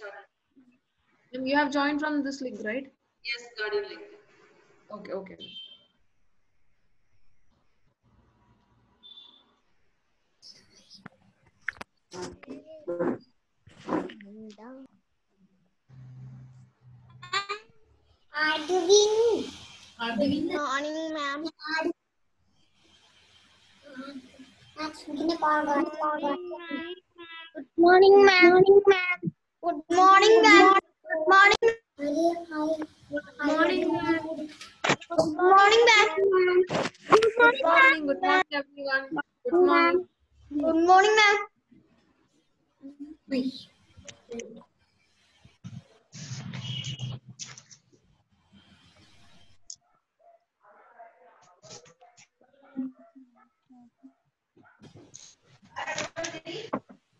start. You have joined from this link, right? Yes, Guardian link. Okay, okay. Arduin. Arduin. Morning, ma'am. Good morning, ma'am. Morning, ma'am. Good morning, ma'am. Good morning. Good morning. Good morning, ma'am. Good morning, good morning, everyone. Good morning. Good morning, ma'am.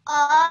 Uh,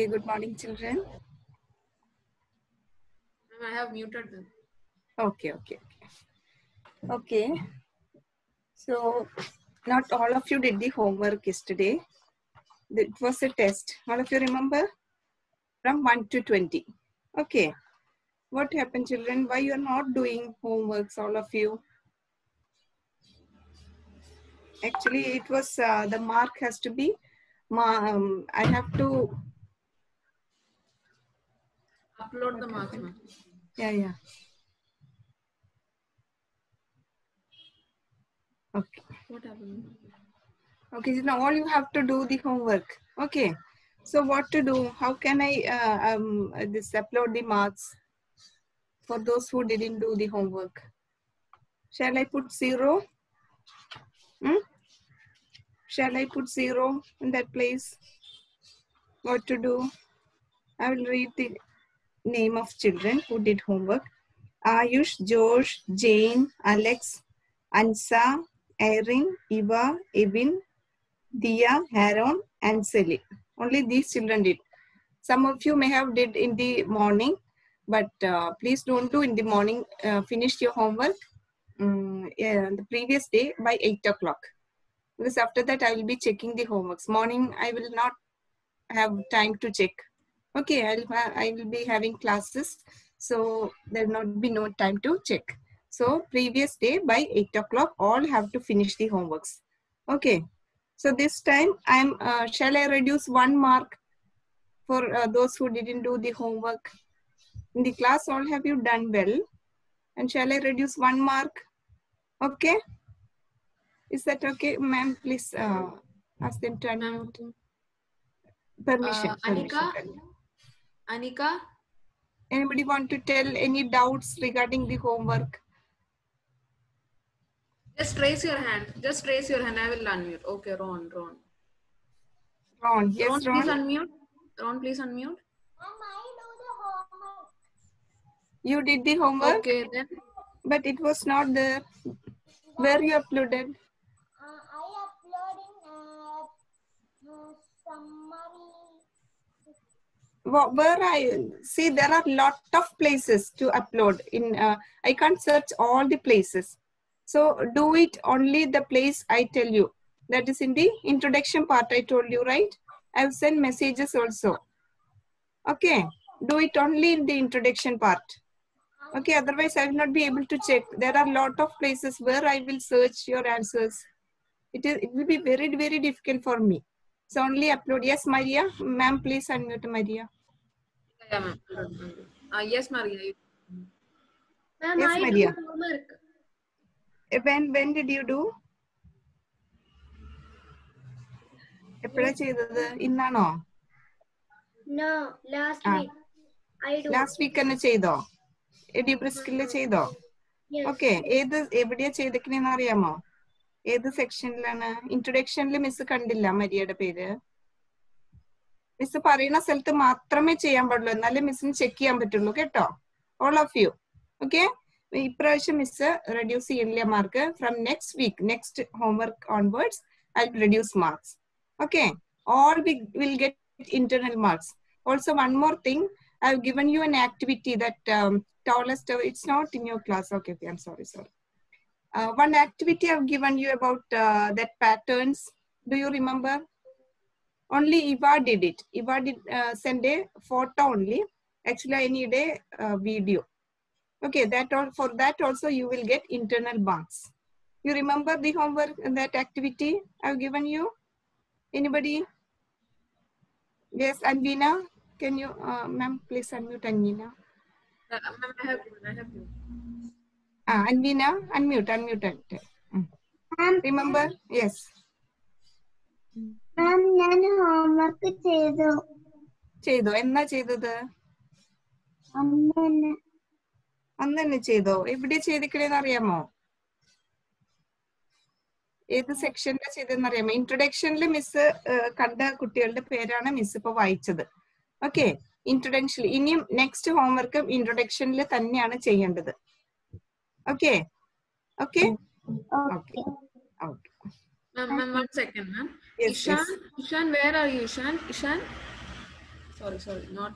Okay, good morning, children. I have muted them. Okay, okay, okay. Okay. So, not all of you did the homework yesterday. It was a test. All of you remember? From 1 to 20. Okay. What happened, children? Why you are not doing homeworks, all of you? Actually, it was uh, the mark has to be. Um, I have to. Upload the marks, ma'am. Yeah, yeah. Okay. What happened? Okay, so now all you have to do the homework. Okay. So what to do? How can I uh, um, this upload the marks for those who didn't do the homework? Shall I put zero? Hmm? Shall I put zero in that place? What to do? I will read the name of children who did homework. Ayush, Josh, Jane, Alex, Ansa, Erin, Eva, Evin, Dia, Haron, and Sally. Only these children did. Some of you may have did in the morning, but uh, please don't do in the morning. Uh, finish your homework mm, yeah, the previous day by 8 o'clock. Because after that, I will be checking the homeworks. Morning, I will not have time to check. Okay, I'll I will be having classes, so there will not be no time to check. So previous day by 8 o'clock, all have to finish the homeworks. Okay. So this time, I'm. Uh, shall I reduce one mark for uh, those who didn't do the homework? In the class, all have you done well? And shall I reduce one mark? Okay. Is that okay, ma'am? Please uh, ask them to unmute. Permission. Uh, permission. Anika? Anika? Anybody want to tell any doubts regarding the homework? Just raise your hand. Just raise your hand. I will unmute. Okay, Ron, Ron. Ron, yes, Ron, yes, please unmute. Ron, please unmute. You did the homework, Okay, then. but it was not there. Where you uploaded? Where I see there are lot of places to upload. In uh, I can't search all the places, so do it only the place I tell you. That is in the introduction part. I told you right. I've sent messages also. Okay, do it only in the introduction part. Okay, otherwise I will not be able to check. There are lot of places where I will search your answers. It is it will be very very difficult for me. So only upload. Yes, Maria, ma'am, please unmute Maria. Yeah, ma'am. Uh, yes, Maria. Ma'am, Yes, I Maria. do homework. Eh, When when did you do? എപ്പോഴാ ചെയ്തത് ഇന്നാണോ No, last Ah. week. I do. Last week തന്നെ ചെയ്തോ എഡ്യൂബ്രിസ്കിൽ ചെയ്തോ Yes. Okay ഏത് എവിടെയാ ചെയ്തേക്കണെന്ന് അറിയാമോ ഏത് സെക്ഷനിലാണ് ഇൻട്രൊഡക്ഷനിൽ മിസ് കണ്ടില്ല മരിയയുടെ പേര് മിസ് പറയുന്ന സ്ഥലത്ത് മാത്രമേ ചെയ്യാൻ പാടുള്ളൂ എന്നാലേ മിസ്സിന് ചെക്ക് ചെയ്യാൻ പറ്റുള്ളൂ കേട്ടോ ഓൾ ഓഫ് യു ഓക്കെ ഇപ്രാവശ്യം മിസ് റെഡ്യൂസ് ചെയ്യില്ല mark from next week next homework onwards I reduce marks okay all we will get internal marks. Also, one more thing, I've given you an activity that um, tallest, uh, it's not in your class. Okay, okay, I'm sorry, sorry. uh, one activity I've given you about uh, that patterns. Do you remember? Only Eva did it. Eva did uh, send a photo only. Actually, I need a uh, video. Okay, that all for that also you will get internal marks. You remember the homework and that activity I've given you? Anybody? Yes, Anvina, can you, uh, ma'am, please unmute Anvina. Uh, I have given, I have given. Ah, Anvina, unmute, unmute. Remember? Yes. Ma'am ഞാൻ homework ചെയ്തു. ചെയ്തോ? എന്നാ ചെയ്തത്? അന്ന് തന്നെ ചെയ്തോ? എവിടെ ചെയ്തിക്കണേന്ന് അറിയാമോ? ഏത് സെക്ഷനിലാ ചെയ്തെന്ന് അറിയാമോ? ഇൻട്രൊഡക്ഷനിൽ മിസ് കണ്ട കുട്ടികളുടെ പേരാണ് മിസ് ഇപ്പൊ വായിച്ചത്. ഓക്കെ ഇൻട്രൊഡക്ഷനിൽ ഇനിയും നെക്സ്റ്റ് ഹോംവർക്കും ഇൻട്രൊഡക്ഷനിൽ തന്നെയാണ് ചെയ്യേണ്ടത്. Okay. Okay. Okay. Okay. Ma'am, ma'am, one second, ma'am. Yes, Ishan, yes. Ishan, where are you, Ishan? Ishan? Sorry, sorry, not.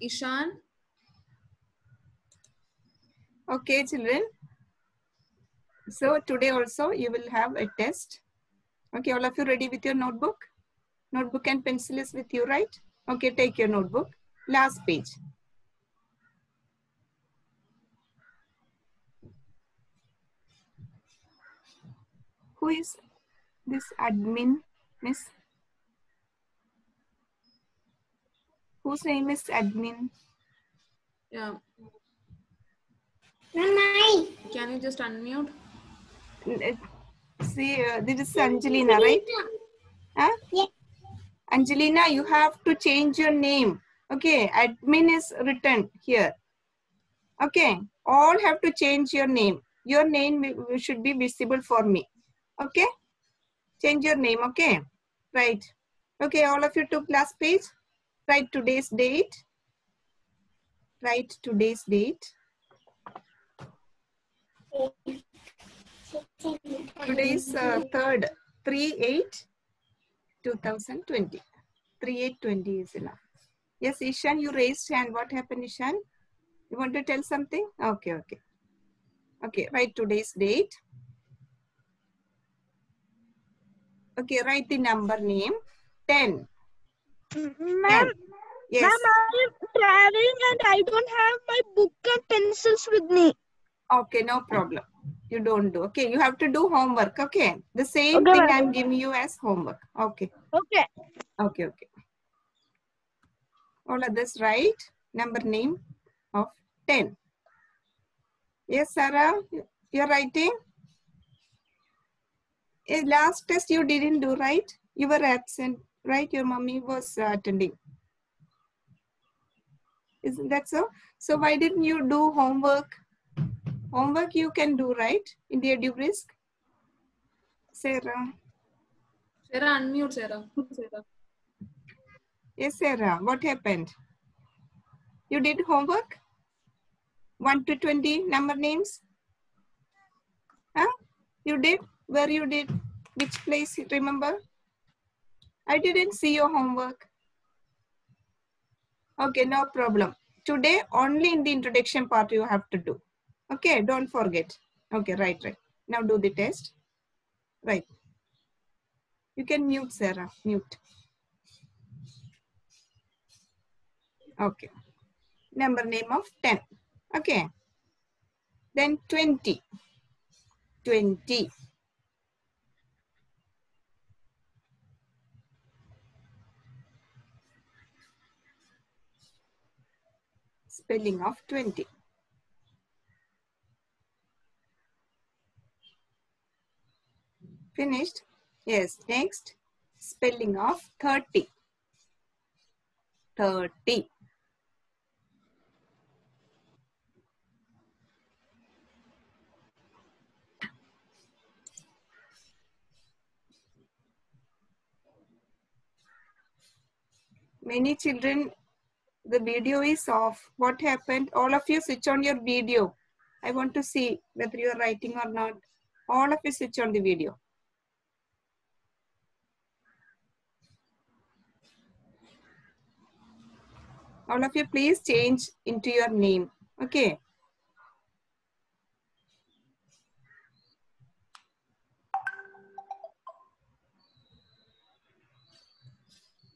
Ishan? Okay, children. So today also you will have a test. Okay, all of you ready with your notebook? Notebook and pencil is with you, right? Okay, take your notebook. Last page. who is this admin, miss? Whose name is admin? Yeah. Mama. Can you just unmute? Eh, see, uh, this is Angelina, right? Huh? Yeah. Angelina, you have to change your name. Okay, admin is written here. Okay, all have to change your name. Your name should be visible for me. Okay, change your name. Okay, right. Okay, all of you took last page. Write today's date. Write today's date. Today's uh, third, 3 8 2020. 3 8 20 is enough. Yes, Ishan, you raised hand. What happened, Ishan? You want to tell something? Okay, okay. Okay, write today's date. Okay, write the number name 10. Ma'am, Yes. ma'am, I am traveling and I don't have my book and pencils with me. Okay, no problem. You don't do. Okay, you have to do homework. Okay, the same Okay, thing. I'm giving you as homework. Okay. Okay. Okay, okay. All of this right. Number name of 10. Yes, Sarah, you're writing. Last test you didn't do right. You were absent, right? Your mommy was uh, attending. Isn't that so? So why didn't you do homework? Homework you can do, right? In the EduBrisk? Sarah. Sarah, unmute, Sarah. Sarah. Yes, Sarah. What happened? You did homework? 1 to 20 number names? Huh? You did? Where you did? Which place? Remember? I didn't see your homework. Okay, no problem. Today, only in the introduction part you have to do. Okay, don't forget. Okay, right, right. Now do the test. Right. You can mute, Sarah. Mute. Okay. Number name of 10. Okay. Then 20. 20. Spelling of 20. Finished? Yes. Next, spelling of 30. 30. Many children, the video is off. What happened? All of you switch on your video. I want to see whether you are writing or not. All of you switch on the video. All of you please change into your name. Okay.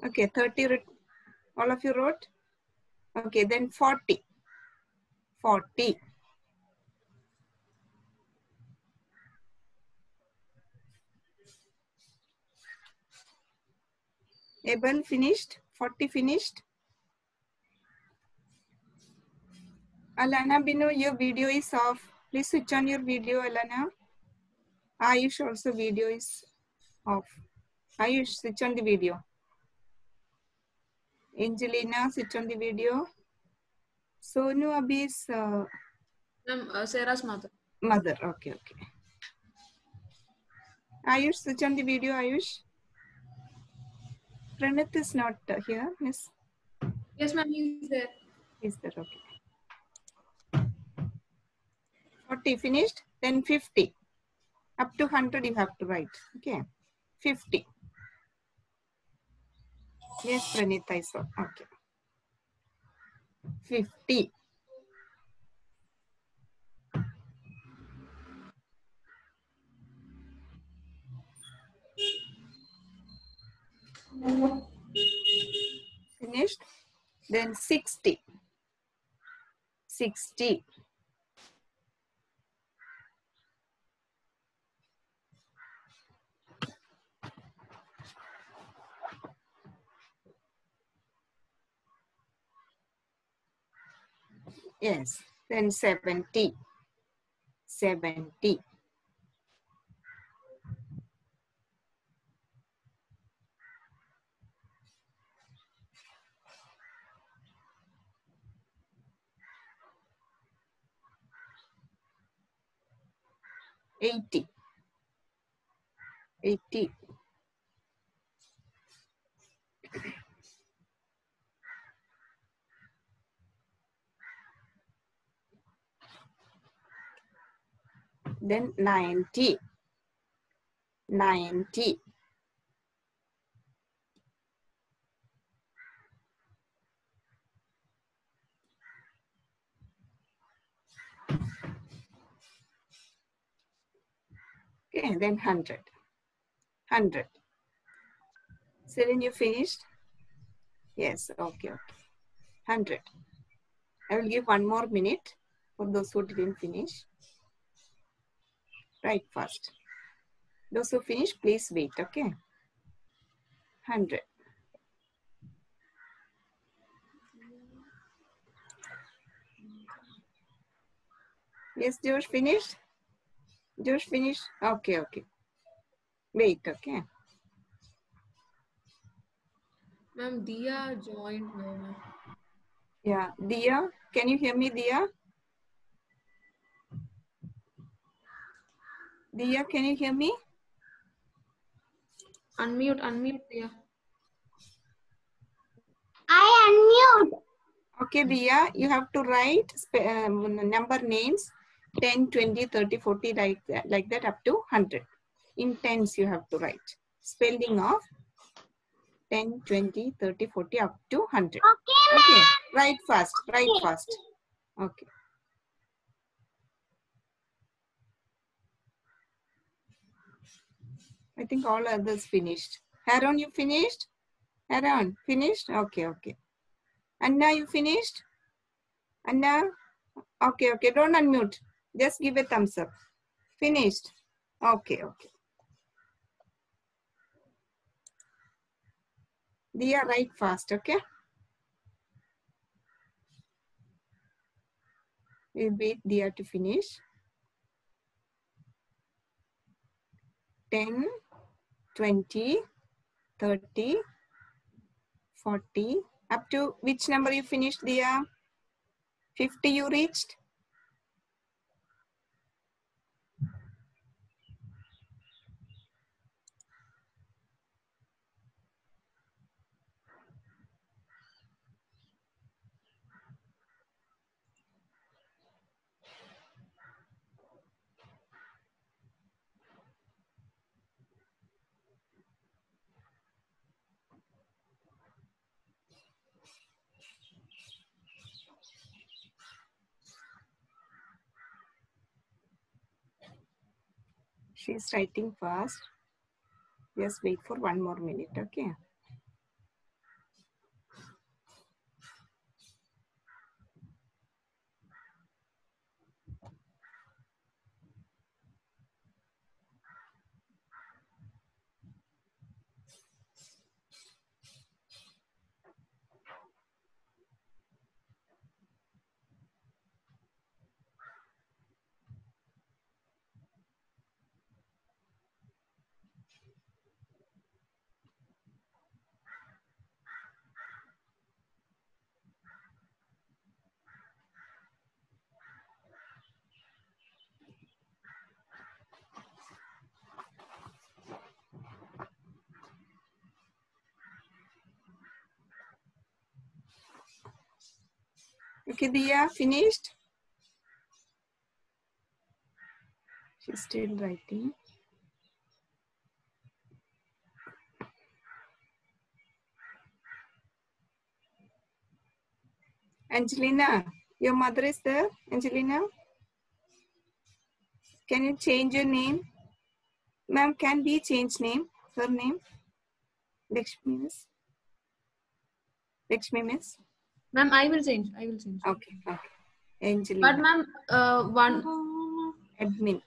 Okay, 30, all of you wrote? Okay, then 40. 40. Abel finished? 40 finished? Alana Binu, your video is off. Please switch on your video, Alana. Ayush also video is off. Ayush, switch on the video. Angelina, switch on the video. Sonu Abhi's uh, Ma'am, uh, Sarah's mother. mother. Okay, okay. Ayush, switch on the video, Ayush. Pranit is not uh, here, miss. Yes, ma'am, he's there. Is that okay? 40 finished, then 50. Up to 100 you have to write. Okay. 50. Yes, Pranita, I saw. Okay. 50. Finished. Then 60. 60. Yes, then 70. 70. Eighty. Eighty. Then ninety. Ninety. Okay, then 100. 100. Celine, you finished? Yes, okay, okay. 100. I will give one more minute for those who didn't finish. Write first. Those who finish, please wait, okay? 100. Yes, Josh finished? Josh finished? Okay, okay. Wait, okay. Ma'am, Dia joined ma'am. Yeah, Dia, can you hear me, Dia? Dia, can you hear me? Unmute, unmute, Dia. I unmute. Okay, Dia, you have to write sp- um, number names 10, 20, 30, 40, like that, like that up to 100. In tens, you have to write. Spelling of 10, 20, 30, 40, up to 100. Okay, Okay, write fast, write fast. Okay. I think all others finished. Aaron, you finished? Aaron, finished? Okay, okay. Anna, you finished? Anna? Okay, okay, don't unmute. Just give a thumbs up. Finished? Okay, okay. Dia, write fast, okay? We'll wait Dia to finish. 10, 20, 30, 40. Up to which number you finished, Dia? 50 you reached? She's writing fast. Just wait for one more minute, okay? Okay, Dia, finished? She's still writing. Angelina, your mother is there? Angelina? Can you change your name? Ma'am, can we change name? Her name? Lakshmi Miss? Lakshmi Miss? Ma'am, I will change. I will change. Okay, okay. Angelina. But ma'am, uh, one. admin.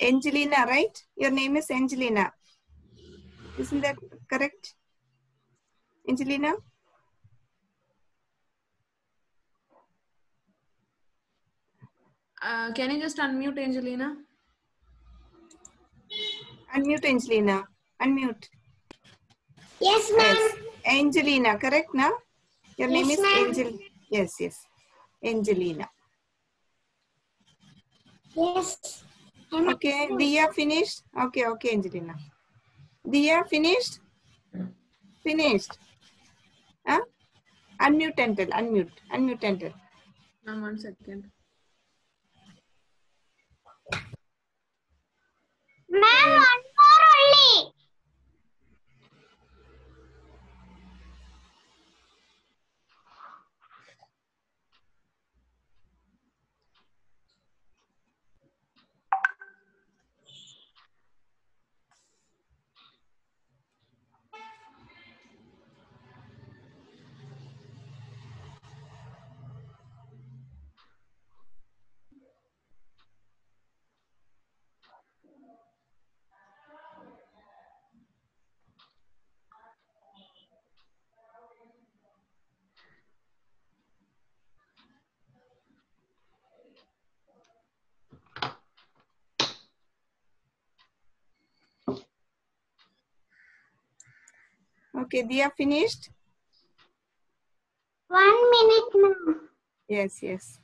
Angelina, right? Your name is Angelina. Isn't that correct? Angelina? Uh, can you just unmute Angelina? Unmute Angelina. Unmute. Yes, ma'am. Yes. Angelina, correct now? Your name is ma'am. Angel. Yes, yes. Angelina. Yes. I'm Okay, Dia finished? Okay, okay, Angelina. Dia finished? Finished. Huh? Unmute and tell, unmute, unmute and tell. Ma'am, one second. Ma'am, one more only. Okay, Dia finished? One minute, ma'am. Yes, yes.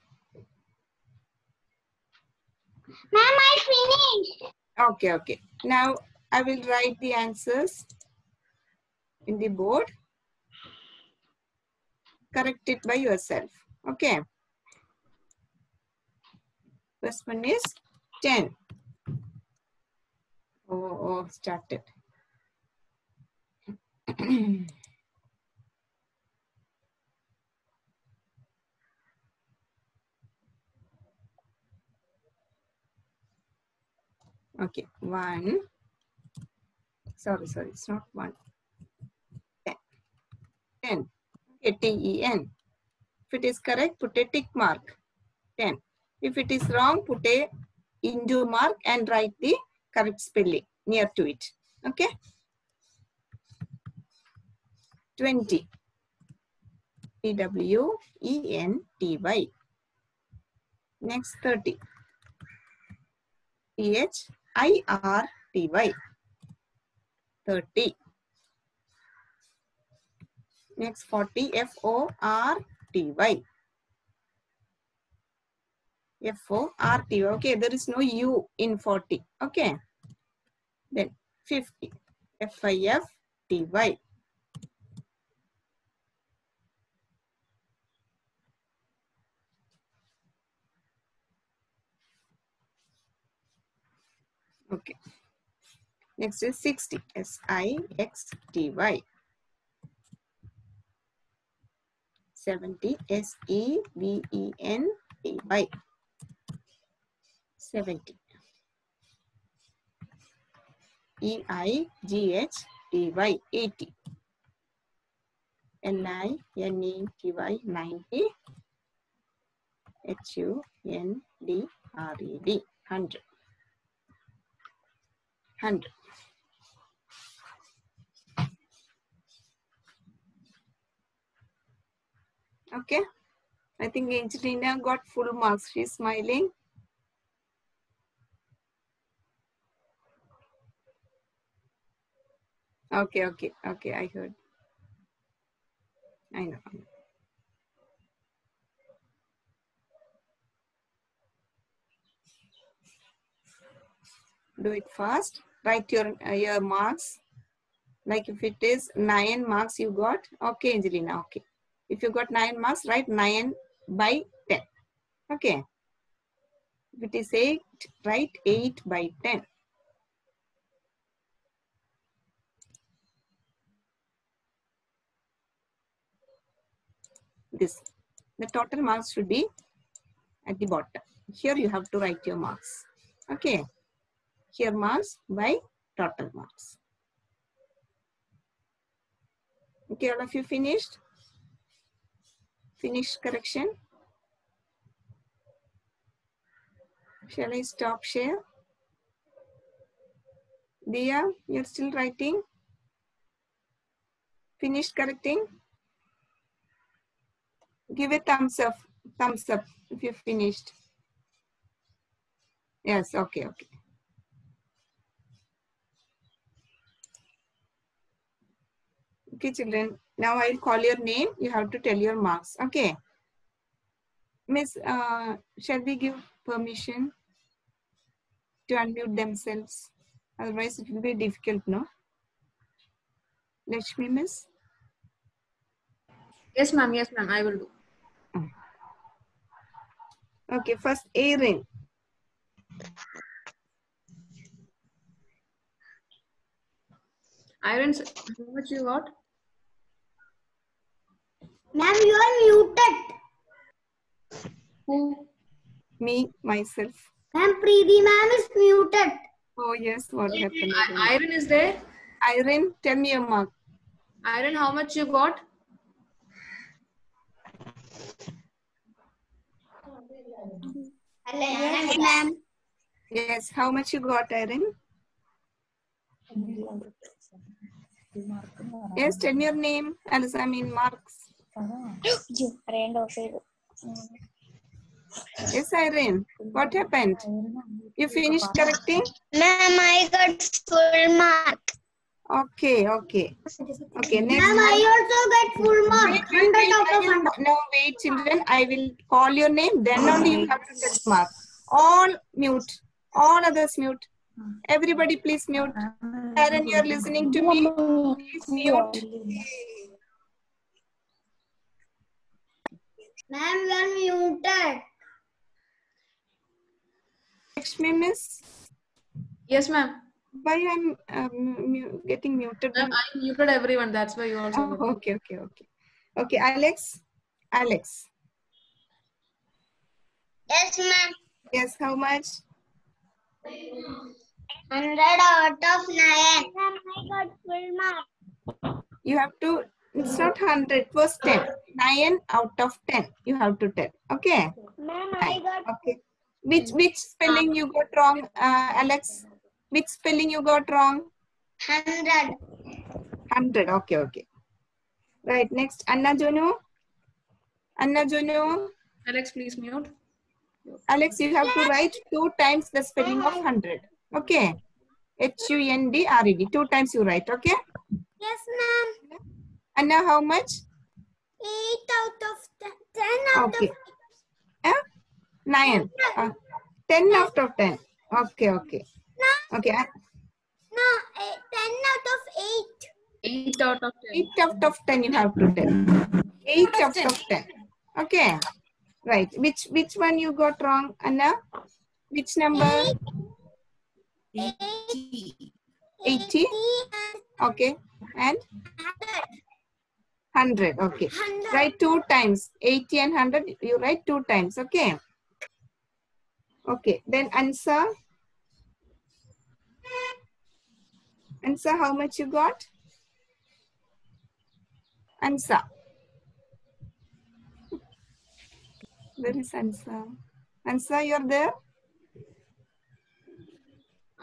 Ma'am, I finished. Okay, okay. Now I will write the answers in the board. Correct it by yourself. Okay. First one is 10. Oh, oh started. Okay, one. Sorry, sorry, it's not one. Ten. Ten. If it is correct, put a tick mark. Ten. If it is wrong, put a into mark and write the correct spelling near to it. Okay. Twenty. T-W-E-N-T-Y. Next, thirty. T-H-I-R-T-Y. 30. Next 40, F-O-R-T-Y. F-O-R-T-Y. Okay, there is no U in 40. Okay. Then 50, F-I-F-T-Y. Okay. Next is 60. S-I-X-T-Y. 70. S-E-V-E-N-T-Y. 70. E I G H T Y 80. N I N E T Y 90. H U N D R E D 100. 100. Okay. I think Angelina got full marks. She's smiling. Okay, okay, okay. I heard. I know. Do it fast. Write your uh, your marks. Like if it is nine marks you got. Okay, Angelina. Okay. If you got nine marks, write nine by ten. Okay. If it is eight, write eight by ten. this. The total marks should be at the bottom. Here you have to write your marks. Okay. Here marks by total marks. Okay, all of you finished? Finished correction? Shall I stop share? Dia, you're still writing? Finished correcting? give a thumbs up thumbs up if you finished yes okay okay okay children now i'll call your name you have to tell your marks okay miss uh, shall we give permission to unmute themselves otherwise it will be difficult no Lakshmi miss Yes, ma'am. Yes, ma'am. I will do. Okay, first Aaron. Iron, how much you got? Ma'am, you are muted. Who? Me, myself. Ma'am, Preeti ma'am is muted. Oh yes, what happened? I don't know. I- Iron is there. Irene, tell me your mark. Iron, how much you got? Yes, ma'am. Yes, how much you got, Irene? Yes, tell me your name. Alice, I mean marks. Yes, Irene. What happened? You finished correcting? Ma'am, I got full mark. Okay, okay. Okay, next. Ma'am, I also got full mark. Wait, wait, wait, out I of will- No, wait, children. I will call your name. Then only you have to get mark. All mute. All others mute. Everybody, please mute. Irene, you're listening to me. Please mute. Ma'am, you are muted. Lakshmi, miss. Yes, ma'am. Why I'm um, mu- getting muted? Ma'am, I muted everyone. That's why you also. Oh, okay, okay, okay. Okay, Alex. Alex. Yes, ma'am. Yes, how much? 100 out of 9. Ma'am, I got full mark. You have to, it's not 100, it was 10. 9 out of 10. You have to tell. Okay. Ma'am, I got Okay. Which which spelling you got wrong, uh, Alex? Which spelling you got wrong? 100. 100. Okay, okay. Right, next. Anna Jonu. Anna Jonu. Alex, please mute. Alex, you have to write two times the spelling of 100. Okay. H-U-N-D-R-E-D. Two times you write. Okay. Yes, ma'am. Anna, how much? 8 out of 10. 10 out Okay. of Huh? 9. Uh, 10 out of 10. Okay, okay. No, okay. uh, No, eh, 10 out of 8. Eight out of ten. 8 out of 10 you have to tell. 8 out of 10. Okay. Right. Which which one you got wrong, Anna? Which number? 80. 80? Okay. And 100. Okay. 100. Write two times. 80 and 100. You write two times. Okay. Okay. Then answer. Ansa, how much you got? Ansa. Where is Ansa? Ansa, you're there?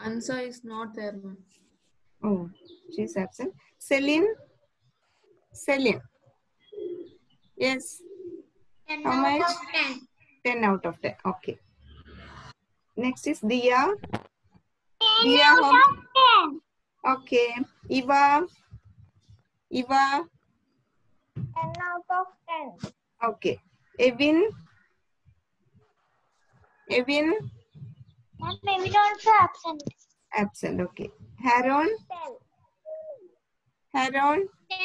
Ansa is not there, ma'am. Oh, she's absent. Celine? Celine. Yes, 10 How out much? of 10. 10 out of 10. Okay. Next is Dia. 10 Dia, how, okay. Eva. Eva. 10 out of 10. Okay. Evin. Evin. Maybe also absent. Absent. Okay. Haron. 10. Haron. 10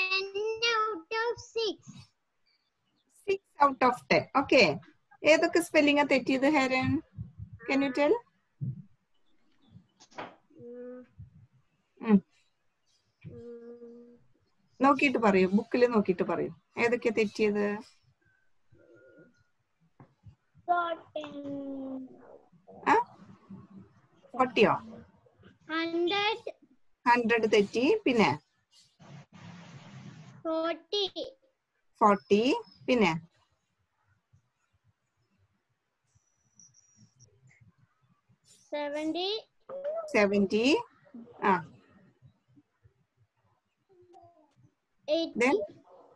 out of 6. 6 out of 10. Okay. ഏതൊക്കെ spelling തെറ്റിയത് ഹരൻ? കൻ you tell നോക്കിയിട്ട് പറയൂ. ബുക്കിൽ നോക്കിയിട്ട് പറയൂ. ഏതൊക്കെയാ തെറ്റിയത്? Got 10. ആ? ഫോർട്ടിയോ? ഹൺഡ്രഡ്. തെറ്റി. പിന്നെ? 40, ഫോർട്ടി. പിന്നെ? സെവന്റി. ആ.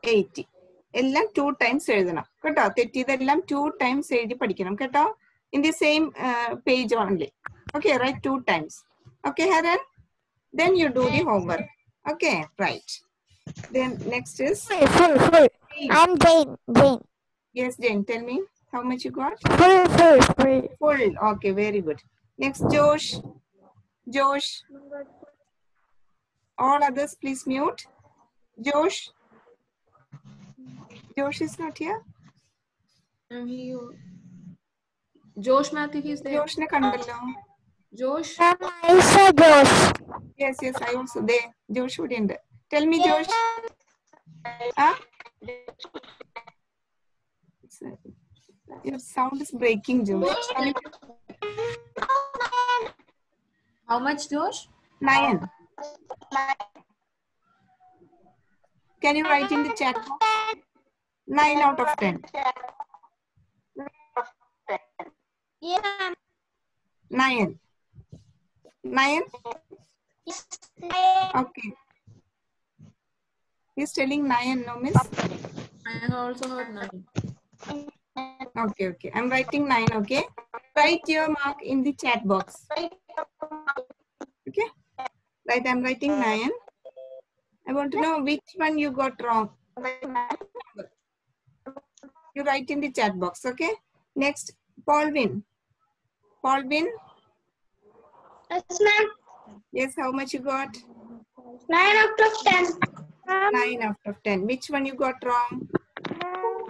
എയ്റ്റി. എല്ലാം ടു ടൈംസ് എഴുതണം. കേട്ടോ? തെറ്റിയതെല്ലാം ടു ടൈംസ് എഴുതി പഠിക്കണം. കേട്ടോ? In the same page only okay write two times okay Haran then you do the homework okay right Then next is? Full, full, full. Jane. I'm Jane, Jane. Yes, Jane, tell me how much you got? Full, full, full. Full, okay, very good. Next, Josh. Josh. All others, please mute. Josh. Josh is not here. I'm here. Josh Mathi is there. Josh ne kandallo. Josh. Um, I'm Josh. Yes, yes, I also there. Josh would end tell me josh huh? Uh, your sound is breaking you- How much, Josh? nine can you write in the chat box nine out of ten Yeah. nine nine Okay. He's telling nine, no miss? I also heard nine. Okay, okay. I'm writing nine, okay? Write your mark in the chat box. Okay? Right, I'm writing nine. I want to know which one you got wrong. You write in the chat box, okay? Next, Paulvin. Paulvin, Yes, ma'am. yes, how much you got? Nine out of ten. Nine out of ten. Which one you got wrong?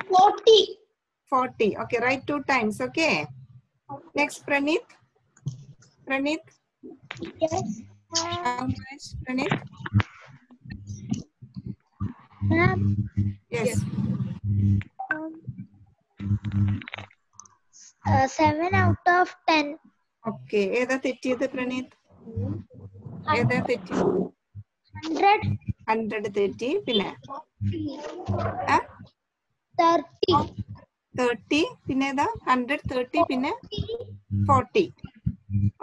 Forty. 40. Okay, write two times. Okay. Next, Pranit. Pranit, Yes. how much? Pranit? Ma'am. Yes. Uh, seven out of ten. Okay. ഏതാ തെറ്റിയത് പ്രണീത് ഏതാ തെറ്റി Hundred. Hundred തെറ്റി പിന്നെ Thirty. Thirty പിന്നെ ഏതാ hundred thirty പിന്നെ forty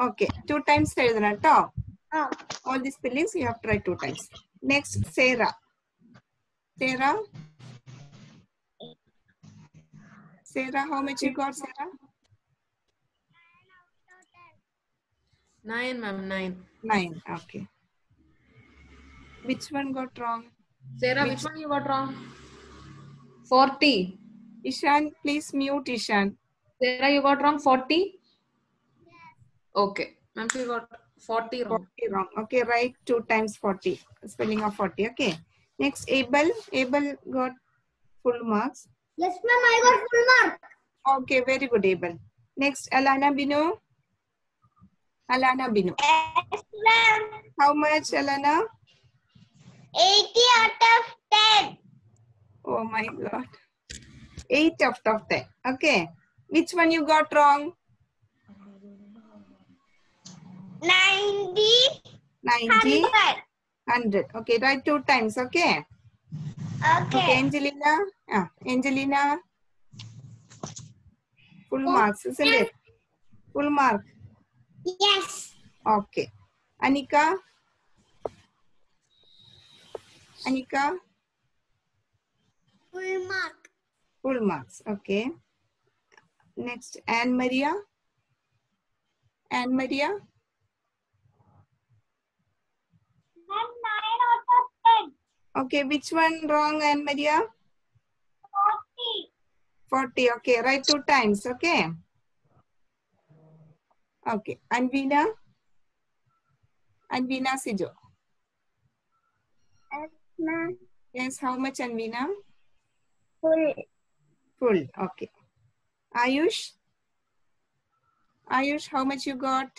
okay two times എഴുതണം കേട്ടോ Ah. all the spellings you have to write two times. Next, Sarah. Sarah. Sarah, how much you got, Sarah? Nine, ma'am, nine. Nine. Okay. Which one got wrong? Sarah, which one you got wrong? 40. Ishan, please mute Ishan. Sarah, you got wrong 40? Okay. Ma'am, she got 40 wrong. 40 wrong. Okay, write two times 40. Spelling of 40. Okay. Next, Abel. Abel got full marks. Yes, ma'am. I got full mark. Okay, very good, Abel. Next, Alana Binu. Alana Binu. Yes, ma'am. How much, Alana? Eighty out of ten. Oh my god. 8 out of 10. Okay. Which one you got wrong? Ninety. 90. Hundred. 100. Okay, write two times. Okay. Okay, Okay. Angelina. Ah, Angelina. Full marks, isn't it? Full mark. Yes. Okay. Anika. Anika. Full mark. Full marks. Okay. Next, Anne Maria. Anne Maria. Ma'am, 9 out of 10. Okay, which one wrong, Anne Maria? 40. 40. Okay, write two times. Okay. Okay. Anvina. Anvina Sijo. Yes, ma'am. Yes, how much Anvina? Full. Full. Okay. Ayush. Ayush, how much you got?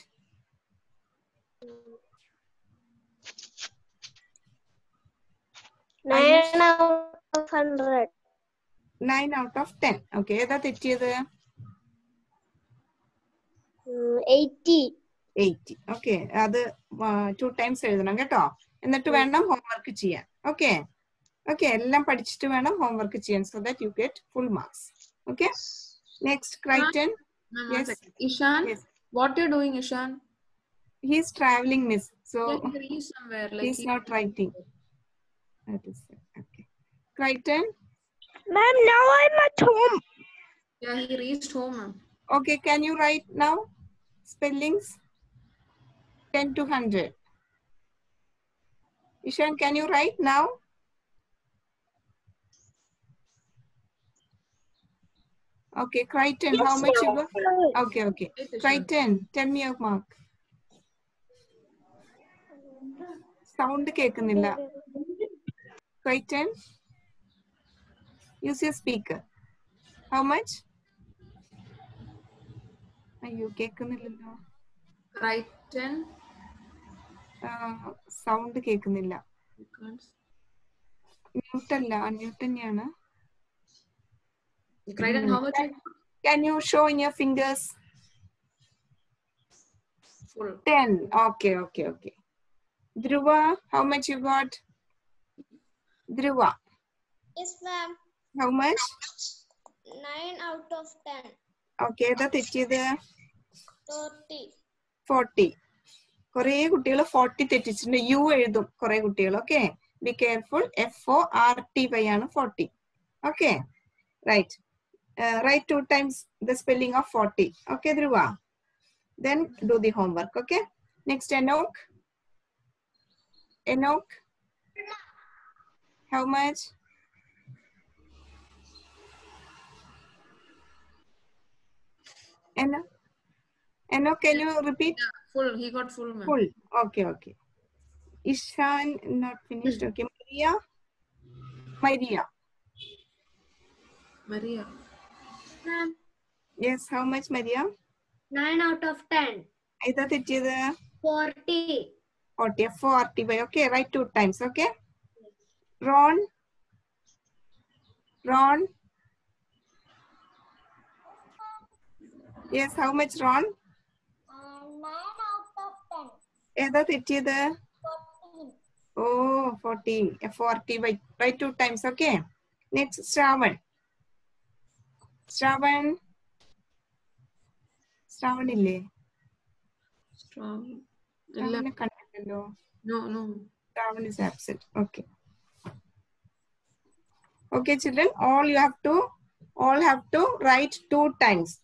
Nine out of hundred. Nine out of ten. Okay, ഏതാ തെറ്റിയത് Mm, Eighty. Eighty okay അത് to times എഴുതണം കേട്ടോ എന്നിട്ട് വേണം homework ചെയ്യാൻ okay okay എല്ലാം പഠിച്ചിട്ട് വേണം ഹോംവർക്ക് ചെയ്യാൻ so that you get full marks okay next ക്രൈറ്റൻ Ma'am, Yes. one second. Ishan, Yes. what you're doing, Ishan? he's traveling miss so Like, he reached somewhere. Like he's he- not writing that is it. okay crichton Ma'am, now I'm at home. Yeah, he reached home, ma'am. okay can you write now spellings 10 to 100 ishan can you write now okay crichton how much you got okay okay Yes, Ishan. crichton tell me your mark sound കേൾക്കുന്നില്ല crichton use your speaker how much അയ്യോ കേൾക്കുന്നില്ലല്ലോ Crichton. Sound കേൾക്കുന്നില്ല mute അല്ല unmute തന്നെയാണ് Can you show in your fingers? Full. Ten. Okay, okay, okay. Dhruva, how much you got? Dhruva, Yes, ma'am. how much? Nine out of ten. Okay, ഏതാ it. Thirty. Forty കുറെ കുട്ടികൾ forty തെറ്റിച്ചിട്ടുണ്ട്. You എഴുതും കുറെ കുട്ടികൾ okay be careful F O R T Y ആണ് forty okay write write two times the spelling of forty okay Dhruva? Then do the homework okay next Enoch Enoch how much Eno, Eno, can you repeat? Full. He got full. Full. Okay, okay. Ishan not finished. Hmm. Okay, Maria. Maria. Maria. Ma'am. Yes, how much, Maria? 9 out of 10. I thought it is 40. 40, 40. Okay, Right. two times, okay? Ron. Ron. Yes, how much, Ron? ഏതാ തെറ്റിയത്? ഓ fourteen forty bye bye two times okay next Shravan. Shravan. Shravan ഇല്ലേ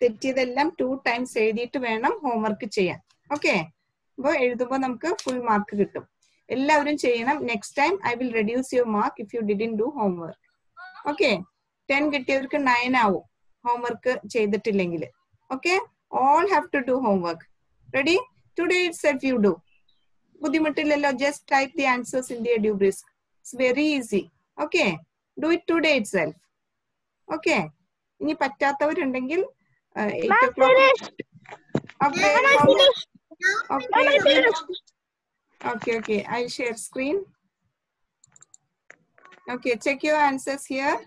തെറ്റിയതെല്ലാം to times എഴുതിയിട്ട് വേണം homework ചെയ്യാൻ okay അപ്പോൾ എഴുതുമ്പോൾ നമുക്ക് ഫുൾ മാർക്ക് കിട്ടും. എല്ലാവരും ചെയ്യണം. Next time I will reduce your mark if you didn't do homework okay ten കിട്ടിയവർക്ക് nine ആവും. ഹോംവർക്ക് ചെയ്തിട്ടില്ലെങ്കിൽ. Okay all have to do homework ready today itself you do ബുദ്ധിമുട്ടില്ലല്ലോ? Just type the answers in the ഡ്യൂബ്രിസ് it's very easy okay do it today itself okay ഇനി പറ്റാത്തവരുണ്ടെങ്കിൽ eight o'clock. Okay, Ma'am, I how much- finished. Okay, I okay. finished. Okay, okay. I'll share screen. Okay, check your answers here.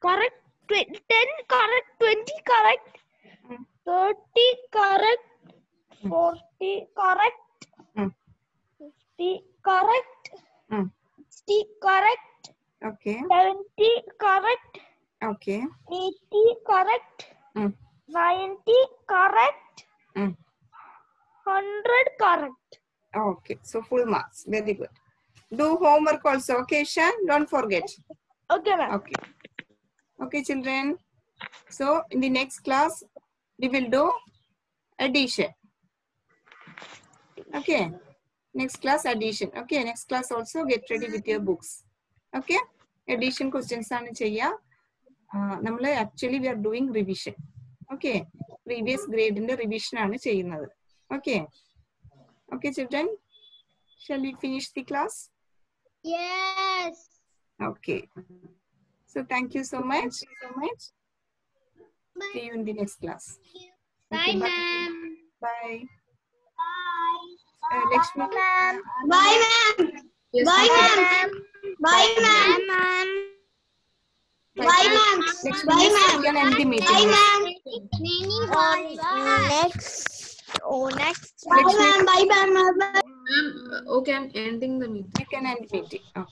Correct. 10 correct. 20 correct. Mm. 30 correct. 40 correct. Mm. 50 correct. Mm. 60 correct. Okay. 70 correct. Okay. 80 correct. Mm. 90 correct. Mm. 100 correct. Okay. So full marks. Very good. Do homework also. Okay, Shan? Don't forget. Okay, ma'am. Okay. Okay, children. So in the next class, we will do addition. Okay. Next class addition. Okay. Next class also get ready with your books. Okay. Addition questions ആണ് ചെയ്യുക നമ്മൾ actually we are doing revision okay previous ഗ്രേഡിന്റെ revision ആണ് ചെയ്യുന്നത് okay okay children shall we finish the class Yes. Okay. So thank you so much. So much. See you in the next class. Bye, Okay, ma'am. Bye. Bye. Uh, Lakshmi. Bye, ma'am. Yes, Bye, ma'am. ma'am. Bye, ma'am. Bye, ma'am. Lakshmi, Bye, yes, ma'am. you can end. Bye, ma'am. Next. Oh, next. Bye, ma'am. Bye, ma'am. Bye. Ma'am, uh, okay, I'm ending the meeting. You can end meeting. Okay.